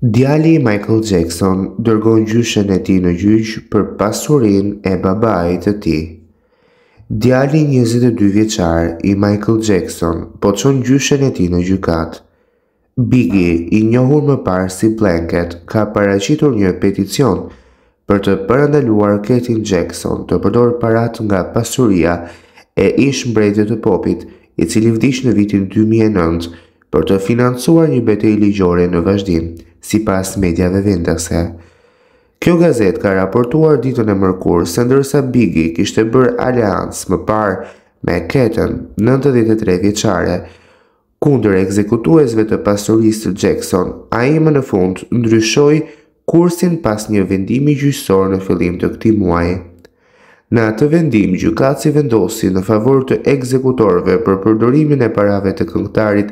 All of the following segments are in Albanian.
Djali i Michael Jackson dërgon gjyshen e tij në gjyq për pasurinë e babait të tij. Djali 22 vjeçar i Michael Jackson po çon gjyshen e tij në gjykatë. Biggie, i njohur më parë si Blanket, ka paraqitur një peticion për të parandaluar Catherine Jackson të përdorë parat nga pasuria e ish mbretit të popit, i cili vdiq në vitin 2009, për të financuar një betejë ligjore në vazhdim, sipas mediave vendase. Kjo gazetë ka raportuar ditën e mërkurë se ndërsa Bigi kishte bërë aleancë më parë me Catherine 93 vjeçare, Kundër ekzekutuesve të pasurisë të Jackson, ai më në fund ndryshoi kursin pas një vendimi gjyqësor në fillim të këtij muaji. Në atë vendim, gjykatësi vendosi në favor të ekzekutorëve për përdorimin e parave të këngëtarit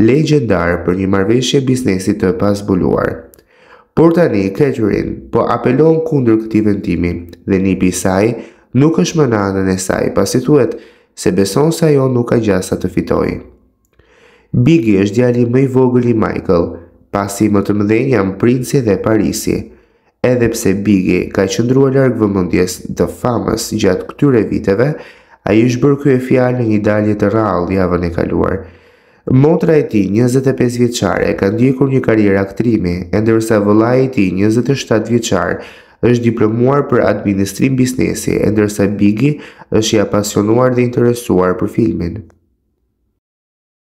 legjendar për një marrëveshje biznesi të pazbuluar. Por tani Catherine po apelon kundër këtij vendimi dhe nipi i saj nuk është më në anën e saj, pasi thuhet Se beson se ajo nuk ka gjasa të fitojë. Biggie është djali më i vogël i Michael, pasi më të mëdhenj janë Princi dhe Parisi. Edhe pse Biggie ka qëndruar larg vëmendjes së famës gjatë këtyre viteve, ai është bërë kryefjalë në një dalje të rrallë javën e kaluar. Motra e tij, njëzet e pesë vjeçare, ka ndjekur një karrierë aktrimi, e ndërsa vëllai i tij, njëzet e shtatë vjeçar, është diplomuar për administrim biznesi, e ndërsa Bigi është i apasionuar dhe interesuar për filmin.